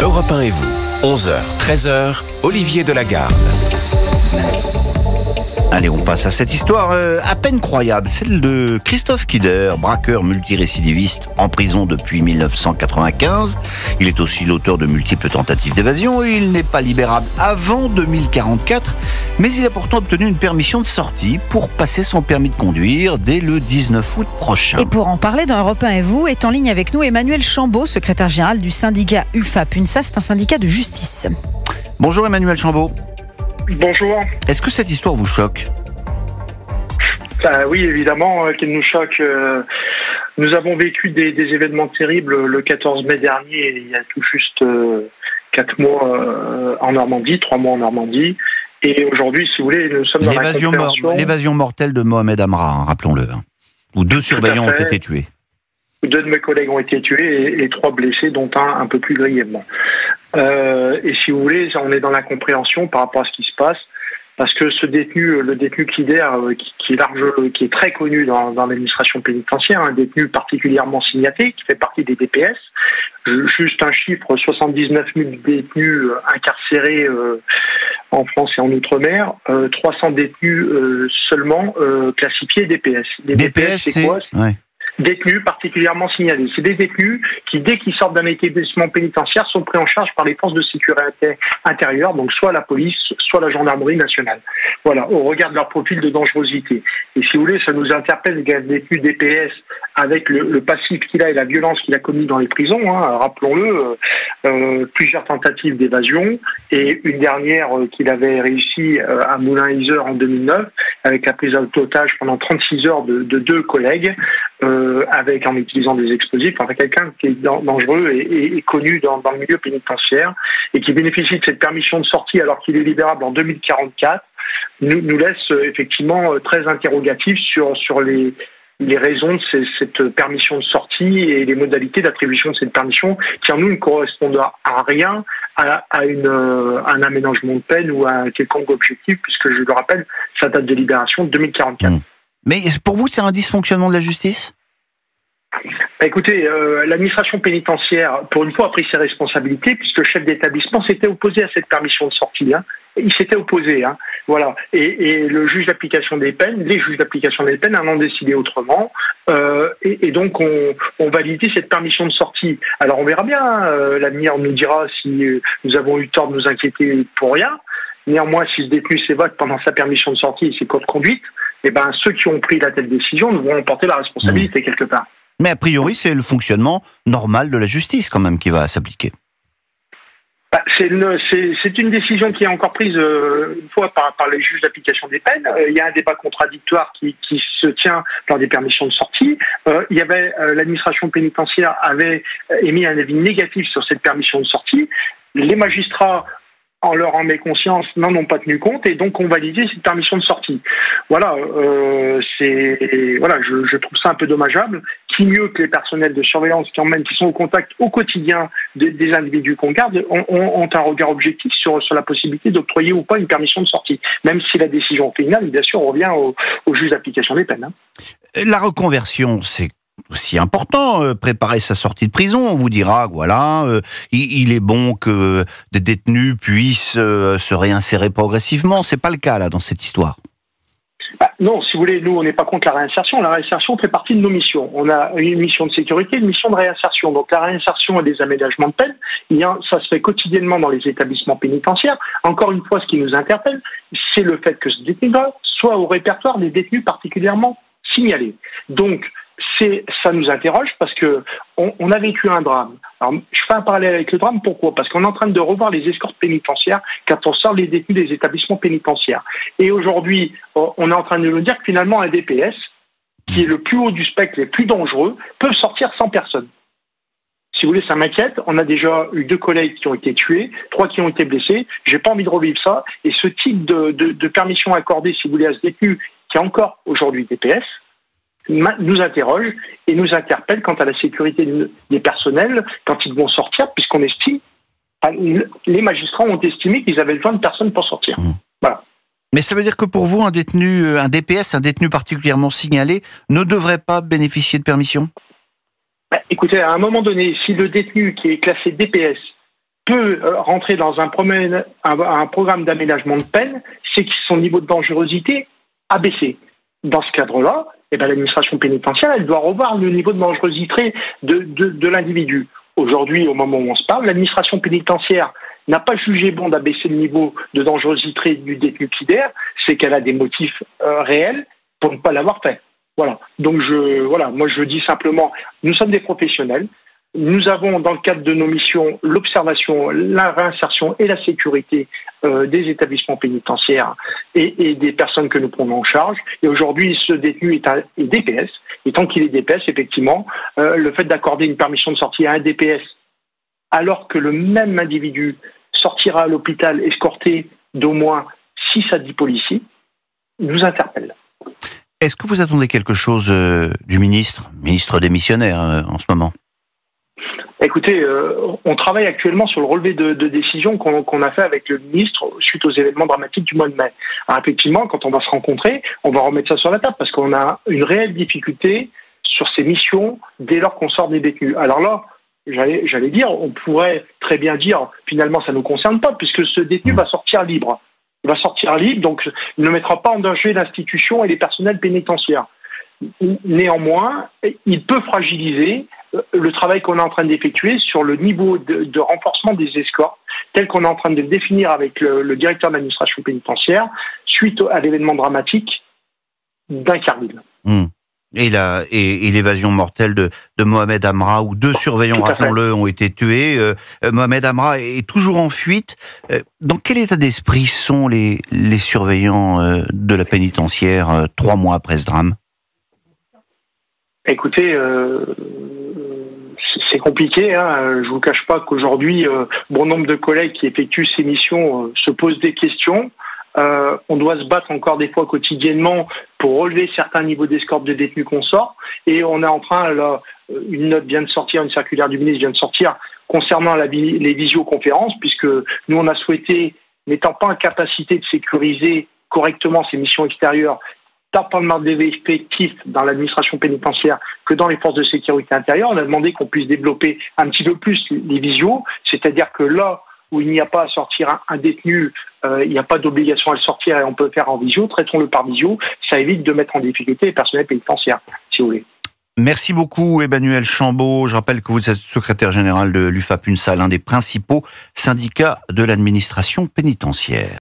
Europe 1 et vous, 11h, 13h, Olivier Delagarde. Allez, on passe à cette histoire euh, à peine croyable, celle de Christophe Kider, braqueur multirécidiviste en prison depuis 1995. Il est aussi l'auteur de multiples tentatives d'évasion et il n'est pas libérable avant 2044, mais il a pourtant obtenu une permission de sortie pour passer son permis de conduire dès le 19 août prochain. Et pour en parler dans Europe 1 et vous, est en ligne avec nous Emmanuel Chambaud, secrétaire général du syndicat UFAP. UNSA, c'est un syndicat de justice. Bonjour Emmanuel Chambaud. Bonjour. Est-ce que cette histoire vous choque Bah oui, évidemment euh, qu'elle nous choque. euh, Nous avons vécu des, des événements terribles le 14 mai dernier, il y a tout juste euh, quatre mois euh, en Normandie, trois mois en Normandie. Et aujourd'hui, si vous voulez, nous sommes dans L'évasion mor- mortelle de Mohamed Amra, hein, rappelons-le. hein, où deux surveillants ont été tués. Deux de mes collègues ont été tués et, et trois blessés, dont un un peu plus grièvement. Euh, et si vous voulez, on est dans la compréhension par rapport à ce qui se passe, parce que ce détenu, le détenu Kider, euh, qui, qui est large, qui est très connu dans, dans l'administration pénitentiaire, un détenu particulièrement signaté, qui fait partie des DPS. Juste un chiffre 79 000 détenus euh, incarcérés euh, en France et en Outre-mer, euh, 300 détenus euh, seulement euh, classifiés DPS. Les DPS, c'est quoi? ouais. Détenus particulièrement signalés. C'est des détenus qui, dès qu'ils sortent d'un établissement pénitentiaire, sont pris en charge par les forces de sécurité intérieure, donc soit la police, soit la gendarmerie nationale. Voilà, au regard de leur profil de dangerosité. Et si vous voulez, ça nous interpelle, les détenus DPS, avec le, le passif qu'il a et la violence qu'il a commis dans les prisons. hein, Rappelons-le, euh, plusieurs tentatives d'évasion et une dernière euh, qu'il avait réussi euh, à Moulin-Iser en 2009, avec la prise d'otage pendant 36 heures de, de deux collègues euh, avec en utilisant des explosifs, enfin quelqu'un qui est dan- dangereux et, connu dans, le milieu pénitentiaire et qui bénéficie de cette permission de sortie alors qu'il est libérable en 2044, nous, nous laisse euh, effectivement euh, très interrogatifs sur sur les les raisons de ces- cette permission de sortie et les modalités d'attribution de cette permission qui en nous ne correspondent à rien à, à une, euh, un aménagement de peine ou à un quelconque objectif puisque je le rappelle, sa date de libération 2044. Mm. Mais pour vous, c'est un dysfonctionnement de la justice? Bah, Écoutez, euh, l'administration pénitentiaire, pour une fois, a pris ses responsabilités, puisque le chef d'établissement s'était opposé à cette permission de sortie. Hein. Il s'était opposé, hein. voilà. Et, et le juge d'application des peines, les juges d'application des peines en ont décidé autrement, euh, et, et donc on, on validé cette permission de sortie. Alors on verra bien, hein, euh, l'avenir nous dira si euh, nous avons eu tort de nous inquiéter pour rien. Néanmoins, si ce détenu s'évoque pendant sa permission de sortie et ses codes de conduite, eh ben ceux qui ont pris la telle décision devront porter la responsabilité quelque part. Mais a priori, c'est le fonctionnement normal de la justice quand même qui va s'appliquer. Bah, c'est une, décision qui est encore prise euh, une fois par, les juges d'application des peines. Euh, il y a un débat contradictoire qui, se tient dans des permissions de sortie. Euh, l'administration pénitentiaire avait émis un avis négatif sur cette permission de sortie. Les magistrats en leur en conscience, n'en ont pas tenu compte et donc ont validé cette permission de sortie. Voilà, c'est je trouve ça un peu dommageable. Mieux que les personnels de surveillance qui emmènent, qui sont au contact au quotidien des, individus qu'on garde, ont, un regard objectif sur, sur la possibilité d'octroyer ou pas une permission de sortie, même si la décision finale, bien sûr, revient au, au juge d'application des peines. hein. La reconversion, c'est aussi important. euh, Préparer sa sortie de prison, on vous dira, voilà, euh, il, il est bon que des détenus puissent euh, se réinsérer progressivement. C'est pas le cas là dans cette histoire. Bah, non, si vous voulez, nous, on n'est pas contre la réinsertion. La réinsertion fait partie de nos missions. On a une mission de sécurité, une mission de réinsertion. Donc la réinsertion et des aménagements de peine, ça se fait quotidiennement dans les établissements pénitentiaires. Encore une fois, ce qui nous interpelle, c'est le fait que ce détenu-là soit au répertoire des détenus particulièrement signalés. Donc, ça nous interroge parce que on, a vécu un drame. Alors, je fais un parallèle avec le drame. Pourquoi? Parce qu'on est en train de revoir les escortes pénitentiaires quand on sort les détenus des établissements pénitentiaires. Et aujourd'hui, on est en train de nous dire que finalement un DPS, qui est le plus haut du spectre, le plus dangereux, peut sortir sans personne. Si vous voulez, ça m'inquiète. On a déjà eu deux collègues qui ont été tués, trois qui ont été blessés. J'ai pas envie de revivre ça. Et ce type de, permission accordée, si vous voulez, à ce détenu qui est encore aujourd'hui DPS, nous interroge et nous interpelle quant à la sécurité de- des personnels quand ils vont sortir, puisqu'on estime, les magistrats ont estimé qu'ils avaient besoin de personnes pour sortir. Mmh. Voilà. Mais ça veut dire que pour vous, un détenu, euh, un DPS, un détenu particulièrement signalé, ne devrait pas bénéficier de permission? Bah, écoutez, à un moment donné, si le détenu qui est classé DPS peut euh, rentrer dans un, un programme d'aménagement de peine, c'est que son niveau de dangerosité a baissé. Dans ce cadre-là, eh ben, l'administration pénitentiaire, elle doit revoir le niveau de dangerosité de, de, de l'individu. Aujourd'hui, au moment où on se parle, l'administration pénitentiaire n'a pas jugé bon d'abaisser le niveau de dangerosité du détenu Kider, c'est qu'elle a des motifs euh, réels pour ne pas l'avoir fait. Voilà. Donc je, voilà, moi je dis simplement, nous sommes des professionnels. Nous avons, dans le cadre de nos missions, l'observation, la réinsertion et la sécurité euh, des établissements pénitentiaires et, des personnes que nous prenons en charge. Et aujourd'hui, ce détenu est, un, DPS. Et tant qu'il est DPS, effectivement, euh, le fait d'accorder une permission de sortie à un DPS, alors que le même individu sortira à l'hôpital escorté d'au moins 6 à 10 policiers, nous interpelle. Est-ce que vous attendez quelque chose euh, du ministre, ministre démissionnaire en ce moment? Écoutez, euh, on travaille actuellement sur le relevé de, de décision qu'on a fait avec le ministre suite aux événements dramatiques du mois de mai. Alors effectivement, quand on va se rencontrer, on va remettre ça sur la table parce qu'on a une réelle difficulté sur ces missions dès lors qu'on sort des détenus. Alors là, j'allais dire, on pourrait très bien dire finalement ça ne nous concerne pas puisque ce détenu va sortir libre. Il va sortir libre, donc il ne mettra pas en danger l'institution et les personnels pénitentiaires. Néanmoins, il peut fragiliser euh, le travail qu'on est en train d'effectuer sur le niveau de, renforcement des escorts, tel qu'on est en train de le définir avec le, directeur d'administration pénitentiaire, suite à l'événement dramatique d'un mmh. Et la et, l'évasion mortelle de, de, Mohamed Amra, où deux surveillants, rappelons-le, ont été tués. Euh, euh, Mohamed Amra est toujours en fuite. dans quel état d'esprit sont les, les surveillants de la pénitentiaire trois mois après ce drame? Écoutez, c'est compliqué. Hein. Je vous cache pas qu'aujourd'hui, euh, bon nombre de collègues qui effectuent ces missions euh, se posent des questions. Euh, on doit se battre encore des fois quotidiennement pour relever certains niveaux d'escorte de détenus qu'on sort. Et on est en train, là, une note vient de sortir, une circulaire du ministre vient de sortir concernant la, les visioconférences, puisque nous, on a souhaité, n'étant pas en capacité de sécuriser correctement ces missions extérieures, tant par le effectifs dans l'administration pénitentiaire que dans les forces de sécurité intérieure. On a demandé qu'on puisse développer un petit peu plus les visios, c'est-à-dire que là où il n'y a pas à sortir un, détenu, euh, il n'y a pas d'obligation à le sortir et on peut le faire en visio, traitons-le par visio, ça évite de mettre en difficulté les personnels pénitentiaires, si vous voulez. Merci beaucoup Emmanuel Chambaud. Je rappelle que vous êtes secrétaire général de l'UFAPUNSA, l'un des principaux syndicats de l'administration pénitentiaire.